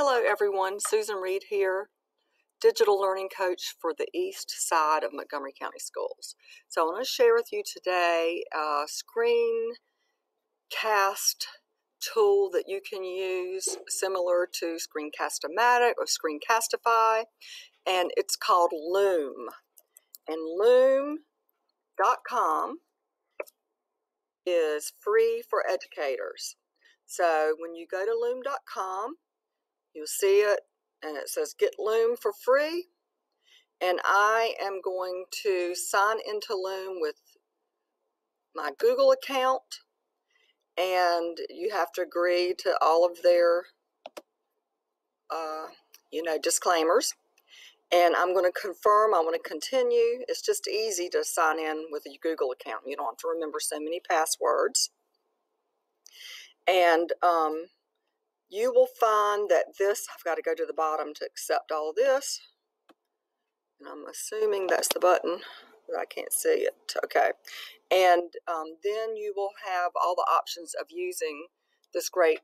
Hello everyone, Susan Reed here, digital learning coach for the east side of Montgomery County Schools. So I want to share with you today a screencast tool that you can use similar to Screencast-O-Matic or Screencastify, and it's called Loom. And loom.com is free for educators. So when you go to loom.com, you'll see it and it says get Loom for free. And I am going to sign into Loom with my Google account and you have to agree to all of their uh, you know disclaimers and I'm going to confirm I want to continue it's just easy to sign in with a Google account you don't have to remember so many passwords and um, you will find that this I've got to go to the bottom to accept all this and I'm assuming that's the button but I can't see it. Okay. And um, then you will have all the options of using this great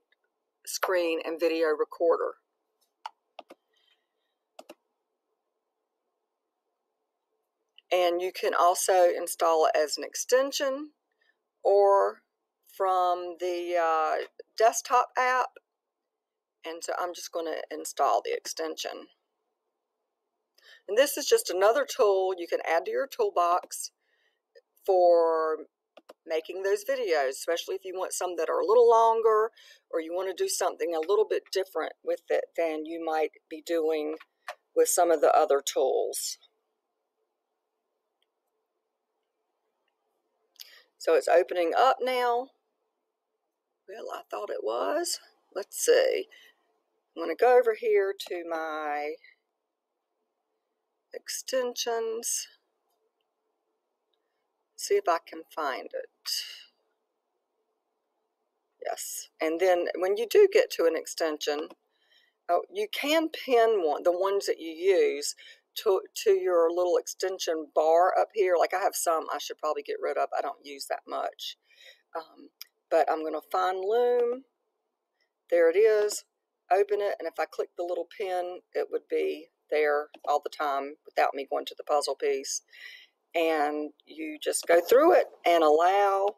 screen and video recorder. And you can also install it as an extension or from the uh, desktop app. And so I'm just going to install the extension. And this is just another tool you can add to your toolbox for making those videos, especially if you want some that are a little longer or you want to do something a little bit different with it than you might be doing with some of the other tools. So it's opening up now. Well, I thought it was. Let's see. I'm going to go over here to my extensions. See if I can find it. Yes, and then when you do get to an extension, oh, you can pin one, the ones that you use to, to your little extension bar up here. Like I have some I should probably get rid of. I don't use that much. Um, but I'm going to find Loom. There it is. Open it, and if I click the little pin, it would be there all the time without me going to the puzzle piece. And you just go through it and allow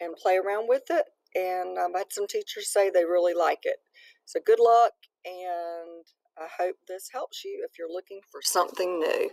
and play around with it. And um, I've had some teachers say they really like it. So good luck, and I hope this helps you if you're looking for something new.